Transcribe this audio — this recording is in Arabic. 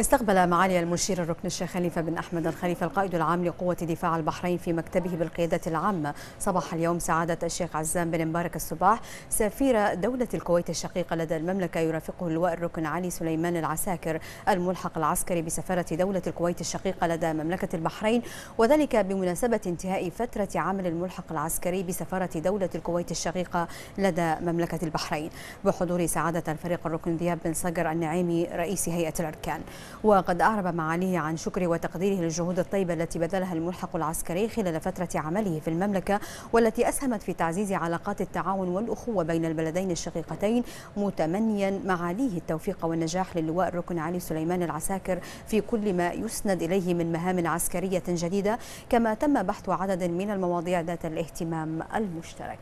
استقبل معالي المشير الركن الشيخ خليفة بن أحمد الخليفة القائد العام لقوة دفاع البحرين في مكتبه بالقيادة العامة. صباح اليوم سعادة الشيخ عزام بن مبارك الصباح. سفير دولة الكويت الشقيقة لدى المملكة يرافقه اللواء الركن علي سليمان العساكر الملحق العسكري بسفارة دولة الكويت الشقيقة لدى مملكة البحرين وذلك بمناسبة انتهاء فترة عمل الملحق العسكري بسفارة دولة الكويت الشقيقة لدى مملكة البحرين. بحضور سعادة الفريق الركن ذياب بن صقر النعيمي رئيس هيئة الأركان. وقد أعرب معاليه عن شكره وتقديره للجهود الطيبة التي بذلها الملحق العسكري خلال فترة عمله في المملكة والتي أسهمت في تعزيز علاقات التعاون والأخوة بين البلدين الشقيقتين متمنيا معاليه التوفيق والنجاح للواء الركن علي سليمان العساكر في كل ما يسند إليه من مهام عسكرية جديدة كما تم بحث عدد من المواضيع ذات الاهتمام المشترك.